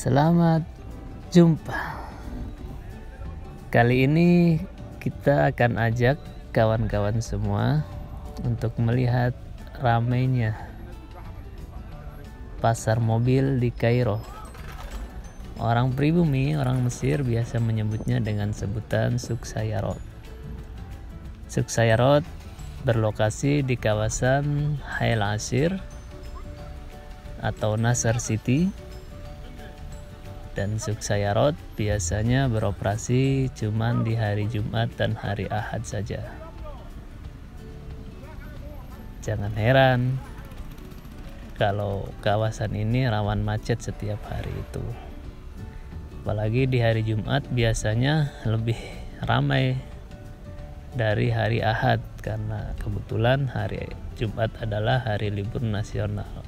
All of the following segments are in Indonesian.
Selamat jumpa. Kali ini kita akan ajak kawan-kawan semua untuk melihat ramainya pasar mobil di Kairo. Orang pribumi, orang Mesir biasa menyebutnya dengan sebutan Suksayarot. Suksayarot berlokasi di kawasan Hail Asir atau Nasr City dan Suksayarot biasanya beroperasi cuman di hari Jumat dan hari Ahad saja. Jangan heran kalau kawasan ini rawan macet setiap hari itu. Apalagi di hari Jumat biasanya lebih ramai dari hari Ahad karena kebetulan hari Jumat adalah hari libur nasional.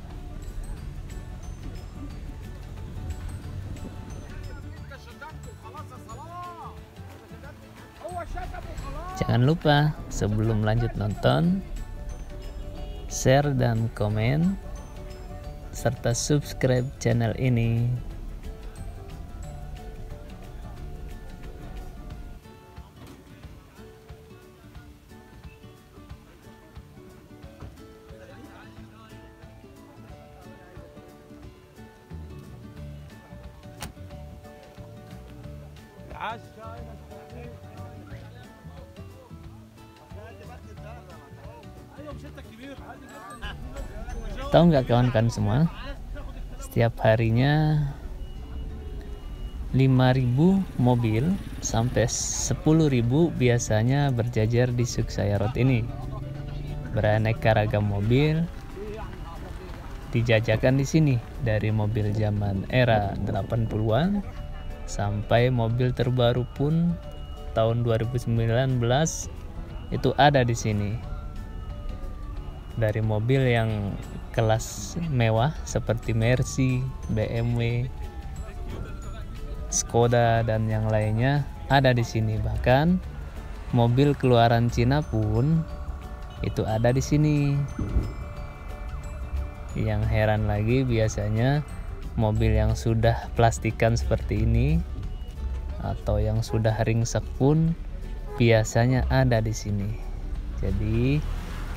Jangan lupa sebelum lanjut nonton, share dan komen, serta subscribe channel ini. Tahu nggak kawan-kawan semua? Setiap harinya 5000 mobil sampai 10.000 biasanya berjajar di Suksayarot ini. Beraneka ragam mobil dijajakan di sini dari mobil zaman era 80-an sampai mobil terbaru pun tahun 2019 itu ada di sini. Dari mobil yang kelas mewah seperti Mercy, BMW, Skoda dan yang lainnya ada di sini. Bahkan mobil keluaran Cina pun itu ada di sini. Yang heran lagi biasanya mobil yang sudah plastikan seperti ini atau yang sudah ringsek pun biasanya ada di sini. Jadi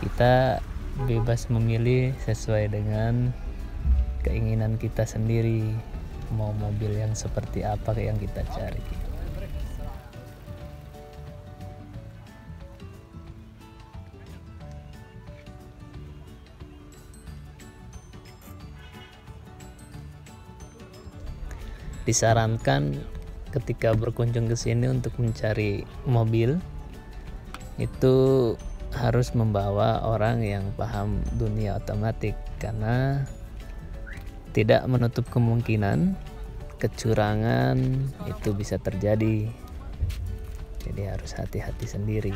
kita bebas memilih sesuai dengan keinginan kita sendiri. Mau mobil yang seperti apa yang kita cari. Disarankan ketika berkunjung ke sini untuk mencari mobil itu harus membawa orang yang paham dunia otomatik karena tidak menutup kemungkinan kecurangan itu bisa terjadi. Jadi harus hati-hati sendiri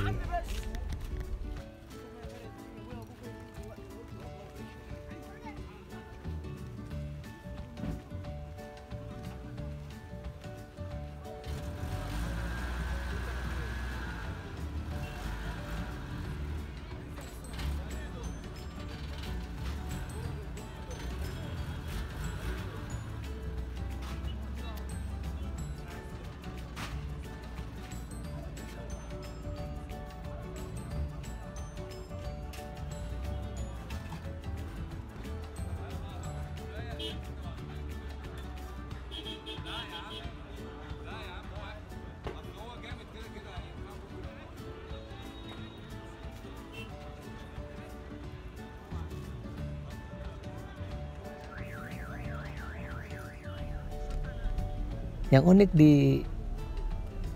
Yang unik di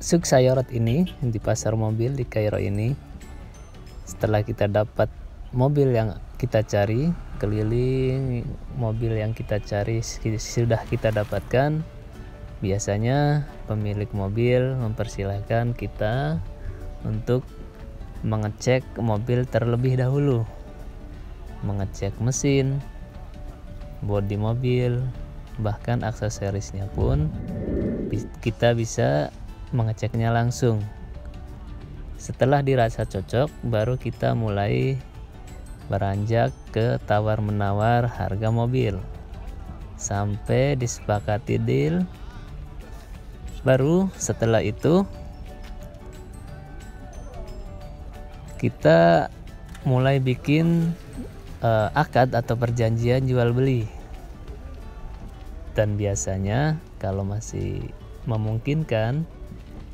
Suksayorot ini di pasar mobil di Kairo ini setelah kita dapat mobil yang kita cari keliling mobil yang kita cari sudah kita dapatkan biasanya pemilik mobil mempersilahkan kita untuk mengecek mobil terlebih dahulu mengecek mesin bodi mobil bahkan aksesorisnya pun kita bisa mengeceknya langsung. Setelah dirasa cocok, baru kita mulai beranjak ke tawar-menawar harga mobil. sampai disepakati deal baru setelah itu kita mulai bikin uh, akad atau perjanjian jual beli dan biasanya kalau masih memungkinkan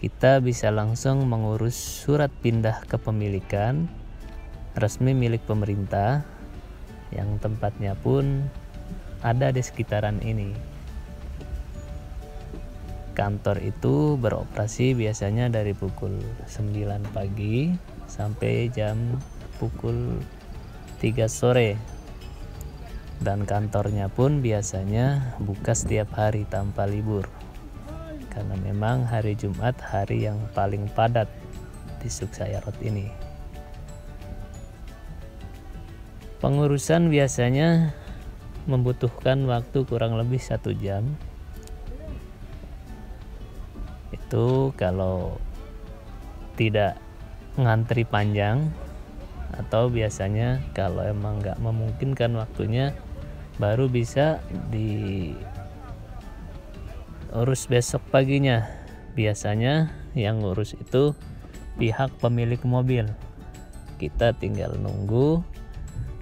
kita bisa langsung mengurus surat pindah kepemilikan resmi milik pemerintah yang tempatnya pun ada di sekitaran ini. Kantor itu beroperasi biasanya dari pukul 9 pagi sampai jam pukul 3 sore. Dan kantornya pun biasanya buka setiap hari tanpa libur. Karena memang hari Jumat hari yang paling padat di Suksayarot ini. Pengurusan biasanya membutuhkan waktu kurang lebih satu jam. Itu kalau tidak ngantri panjang atau biasanya kalau emang nggak memungkinkan waktunya baru bisa di urus besok paginya. Biasanya yang ngurus itu pihak pemilik mobil. Kita tinggal nunggu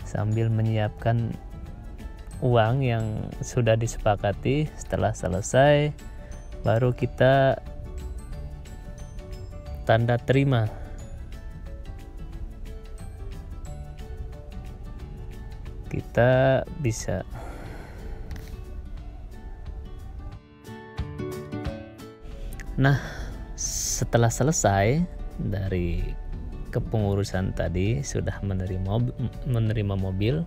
sambil menyiapkan uang yang sudah disepakati setelah selesai baru kita tanda terima. Kita bisa. Nah setelah selesai dari kepengurusan tadi sudah menerima menerima mobil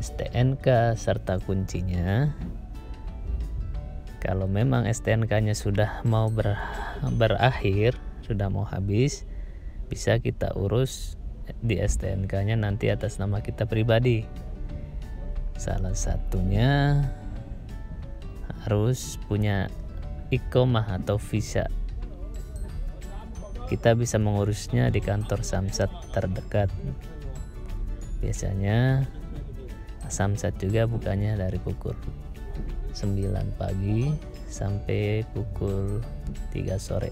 STNK serta kuncinya. Kalau memang STNK-nya sudah mau ber, berakhir, sudah mau habis, bisa kita urus di STNK-nya nanti atas nama kita pribadi. Salah satunya harus punya ikomah atau visa. Kita bisa mengurusnya di kantor Samsat terdekat. Biasanya Samsat juga bukannya dari pukul 9 pagi sampai pukul 3 sore.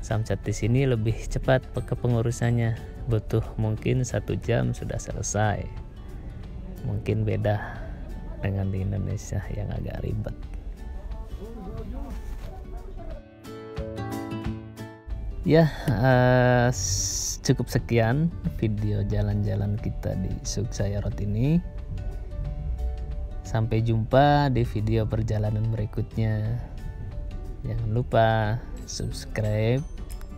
Samsat di sini lebih cepat kepengurusannya, butuh mungkin satu jam sudah selesai. Mungkin beda dengan di Indonesia yang agak ribet. Ya, uh, cukup sekian video jalan-jalan kita di Suksayarot ini. Sampai jumpa di video perjalanan berikutnya. Jangan lupa subscribe,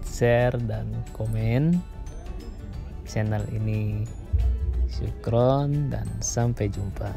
share, dan komen channel ini. Syukron dan sampai jumpa.